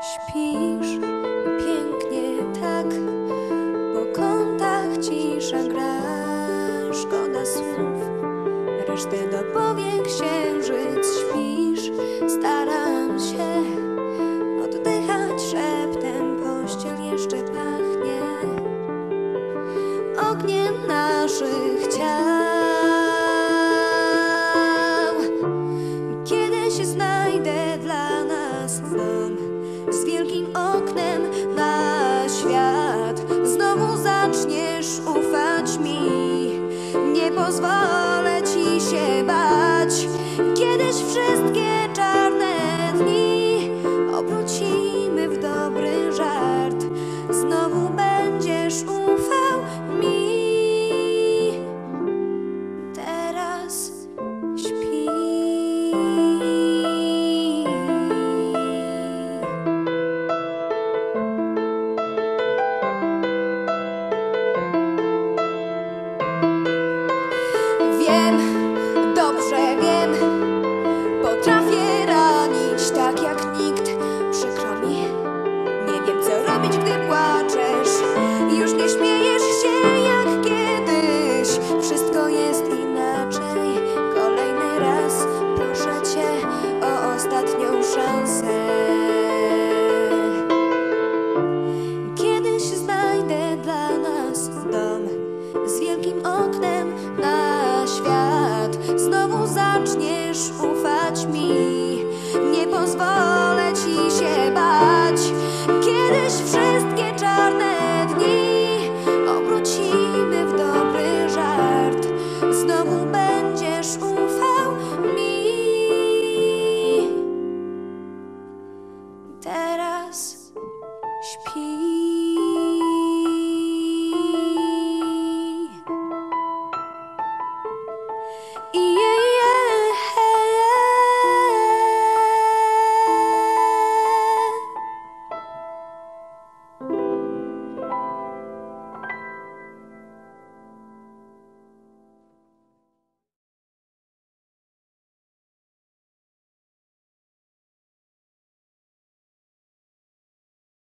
Śpisz pięknie tak, po kątach cisza gra, szkoda słów, resztę dopowie księżyc. Śpisz, staram się oddychać szeptem, pościel jeszcze pachnie ogniem naszych ciał. Z wielkim oknem na świat. Znowu zaczniesz ufać mi, nie pozwolę ci się bać. Kiedyś wszystkie czarne dni obrócimy w dobry żart. Znowu będziesz ufał mi. Teraz wiem co robić, gdy płaczesz. Już nie śmiejesz się jak kiedyś. Wszystko jest inaczej. Kolejny raz proszę cię o ostatnią szansę. Kiedyś znajdę dla nas dom z wielkim oknem na świat. Znowu zaczniesz ufać. teraz śpi.